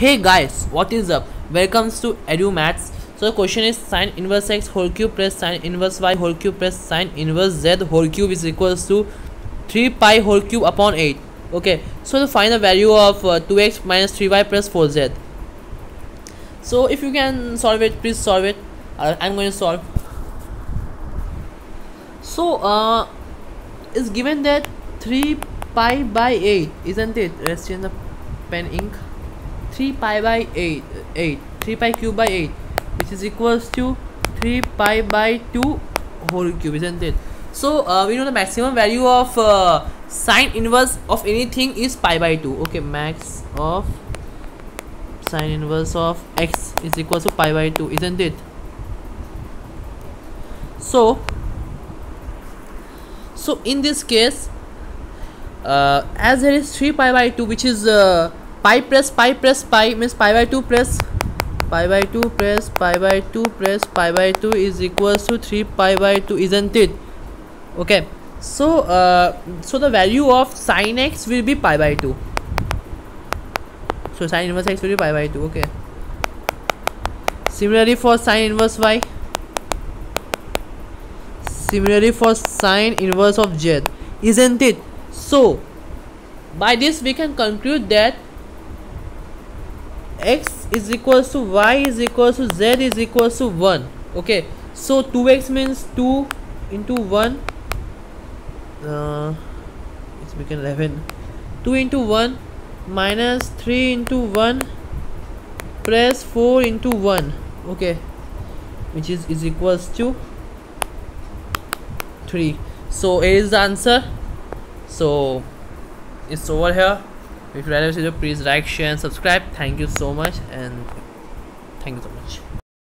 Hey guys, what is up? Welcome to Edu Maths. So the question is sine inverse x whole cube plus sine inverse y whole cube plus sine inverse z whole cube is equals to 3 pi whole cube upon 8. Okay, so to find the value of uh, 2x minus 3y plus 4z. So if you can solve it, please solve it. Uh, I'm going to solve. So uh, it's given that 3 pi by 8, isn't it? Let's change the pen ink. 3 pi by 8, 8, 3 pi cube by 8 which is equals to 3 pi by 2 whole cube isn't it? So uh, we know the maximum value of uh, sine inverse of anything is pi by 2 okay max of sine inverse of x is equal to pi by 2 isn't it? So so in this case uh, as there is 3 pi by 2 which is uh, pi plus pi plus pi means pi by 2 plus pi by 2 plus pi by 2 plus pi by 2 is equals to 3 pi by 2 isn't it? Okay. So uh, so the value of sine x will be pi by 2 so sine inverse x will be pi by 2 okay. Similarly for sine inverse y. Similarly for sine inverse of z isn't it? So by this we can conclude that x is equals to y is equals to z is equals to 1 okay so 2x means 2 into 1 uh, it's become 11 2 into 1 minus 3 into 1 plus 4 into 1 okay which is is equals to 3 so a is the answer. So it's over here if you like this video please like share and subscribe. Thank you so much and thank you so much